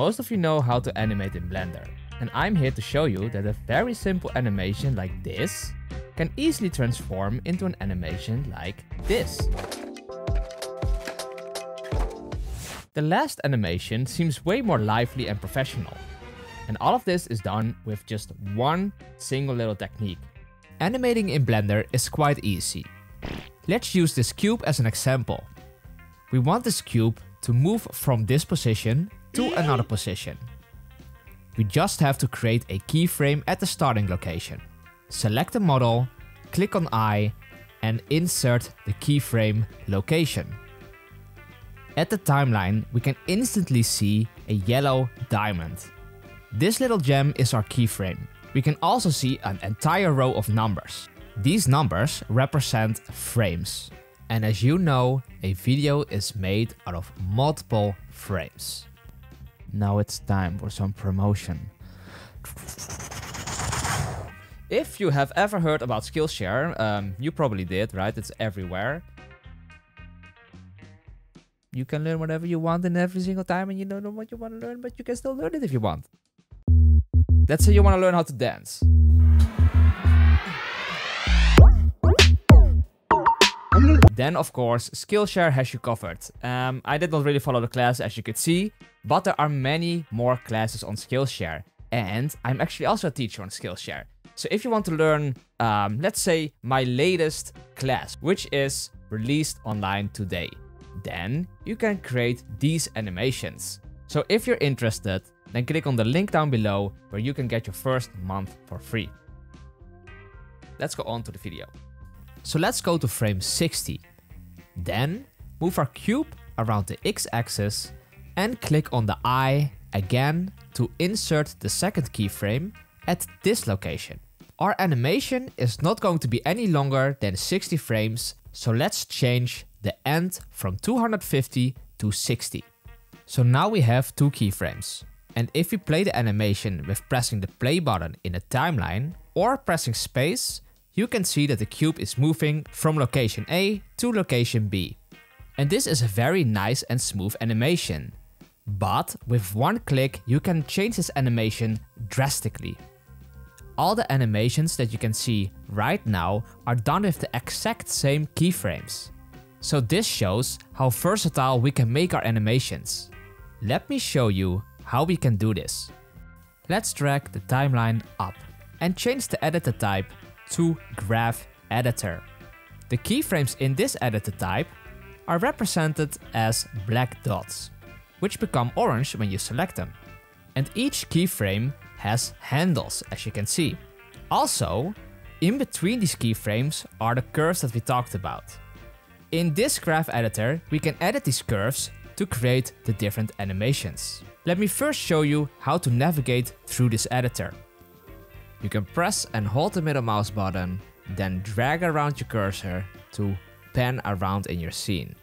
Most of you know how to animate in Blender, and I'm here to show you that a very simple animation like this can easily transform into an animation like this. The last animation seems way more lively and professional, and all of this is done with just one single little technique. Animating in Blender is quite easy. Let's use this cube as an example. We want this cube to move from this position to another position. We just have to create a keyframe at the starting location. Select the model, click on I, and insert the keyframe location. At the timeline, we can instantly see a yellow diamond. This little gem is our keyframe. We can also see an entire row of numbers. These numbers represent frames. And as you know, a video is made out of multiple frames. Now it's time for some promotion. If you have ever heard about Skillshare, um, you probably did, right? It's everywhere. You can learn whatever you want in every single time and you don't know what you want to learn, but you can still learn it if you want. Let's say you want to learn how to dance. Then, of course, Skillshare has you covered. Um, I did not really follow the class, as you could see, but there are many more classes on Skillshare. And I'm actually also a teacher on Skillshare. So if you want to learn, um, let's say, my latest class, which is released online today, then you can create these animations. So if you're interested, then click on the link down below where you can get your first month for free. Let's go on to the video. So let's go to frame 60. Then move our cube around the x-axis and click on the I again to insert the second keyframe at this location. Our animation is not going to be any longer than 60 frames, so let's change the end from 250 to 60. So now we have two keyframes. And if we play the animation with pressing the play button in the timeline or pressing space, you can see that the cube is moving from location A to location B. And this is a very nice and smooth animation. But with one click you can change this animation drastically. All the animations that you can see right now are done with the exact same keyframes. So this shows how versatile we can make our animations. Let me show you how we can do this. Let's drag the timeline up and change the editor type to Graph Editor. The keyframes in this editor type are represented as black dots, which become orange when you select them. And each keyframe has handles, as you can see. Also, in between these keyframes are the curves that we talked about. In this graph editor, we can edit these curves to create the different animations. Let me first show you how to navigate through this editor. You can press and hold the middle mouse button, then drag around your cursor to pan around in your scene.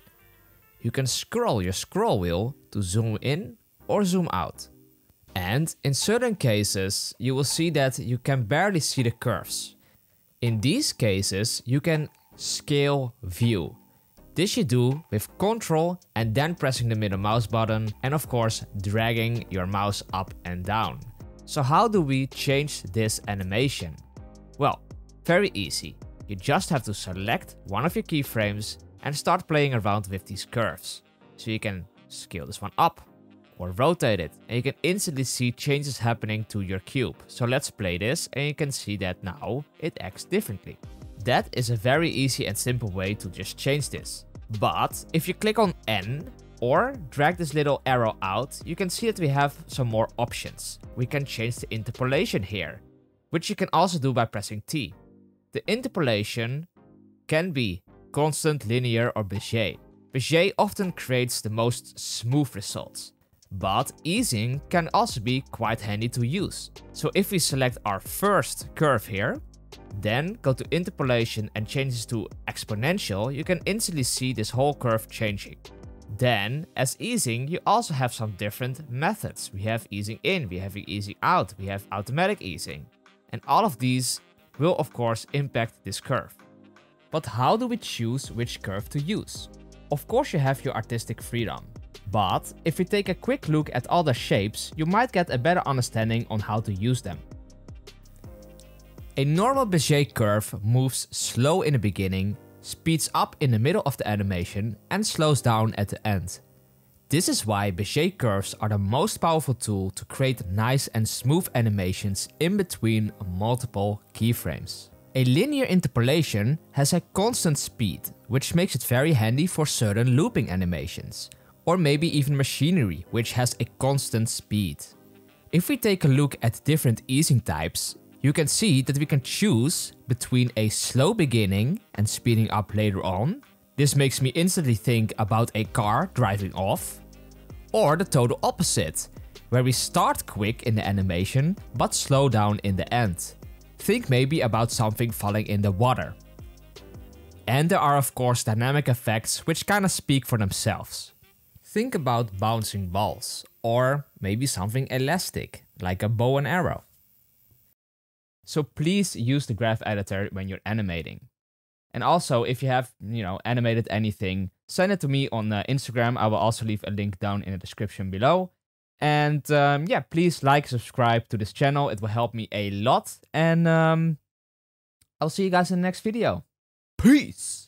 You can scroll your scroll wheel to zoom in or zoom out. And in certain cases, you will see that you can barely see the curves. In these cases, you can scale view. This you do with Ctrl and then pressing the middle mouse button and of course dragging your mouse up and down. So how do we change this animation? Well, very easy. You just have to select one of your keyframes and start playing around with these curves. So you can scale this one up or rotate it and you can instantly see changes happening to your cube. So let's play this and you can see that now it acts differently. That is a very easy and simple way to just change this. But if you click on N or drag this little arrow out, you can see that we have some more options. We can change the interpolation here, which you can also do by pressing T. The interpolation can be constant, linear or Bezier. Bezier often creates the most smooth results. But easing can also be quite handy to use. So if we select our first curve here, then go to interpolation and change this to exponential, you can instantly see this whole curve changing. Then, as easing, you also have some different methods. We have easing in, we have easing out, we have automatic easing. And all of these will of course impact this curve. But how do we choose which curve to use? Of course you have your artistic freedom. But if we take a quick look at all the shapes, you might get a better understanding on how to use them. A normal Bezier curve moves slow in the beginning, speeds up in the middle of the animation and slows down at the end. This is why Bezier curves are the most powerful tool to create nice and smooth animations in between multiple keyframes. A linear interpolation has a constant speed, which makes it very handy for certain looping animations, or maybe even machinery, which has a constant speed. If we take a look at different easing types, you can see that we can choose between a slow beginning and speeding up later on. This makes me instantly think about a car driving off. Or the total opposite, where we start quick in the animation but slow down in the end. Think maybe about something falling in the water. And there are of course dynamic effects which kinda speak for themselves. Think about bouncing balls, or maybe something elastic, like a bow and arrow. So please use the graph editor when you're animating. And also, if you have, you know, animated anything, send it to me on uh, Instagram. I will also leave a link down in the description below. And um, yeah, please like, subscribe to this channel. It will help me a lot. And um, I'll see you guys in the next video. Peace!